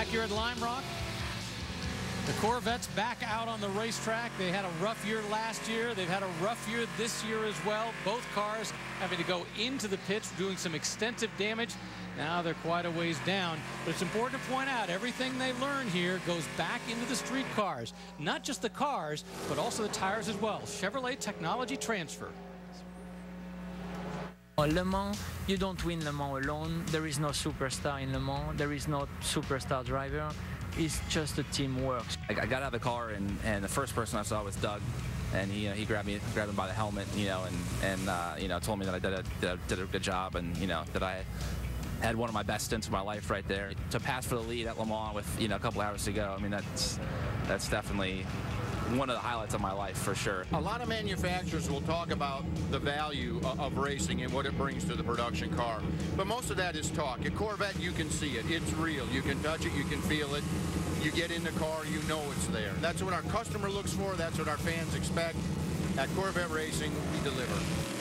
Back here at Lime Rock, the Corvettes back out on the racetrack. They had a rough year last year. They've had a rough year this year as well. Both cars having to go into the pits, doing some extensive damage. Now they're quite a ways down. But it's important to point out everything they learn here goes back into the street cars. Not just the cars, but also the tires as well. Chevrolet technology transfer. Le Mans, you don't win Le Mans alone. There is no superstar in Le Mans. There is no superstar driver. It's just a teamwork. I, I got out of the car, and, and the first person I saw was Doug. And he, you know, he grabbed me, grabbed him by the helmet, you know, and, and uh, you know, told me that I did a, did a, did a good job, and you know, that I had one of my best stints of my life right there. To pass for the lead at Le Mans with you know a couple hours to go, I mean that's that's definitely one of the highlights of my life for sure. A lot of manufacturers will talk about the value of racing and what it brings to the production car, but most of that is talk. At Corvette, you can see it. It's real. You can touch it. You can feel it. You get in the car, you know it's there. That's what our customer looks for. That's what our fans expect. At Corvette Racing, we deliver.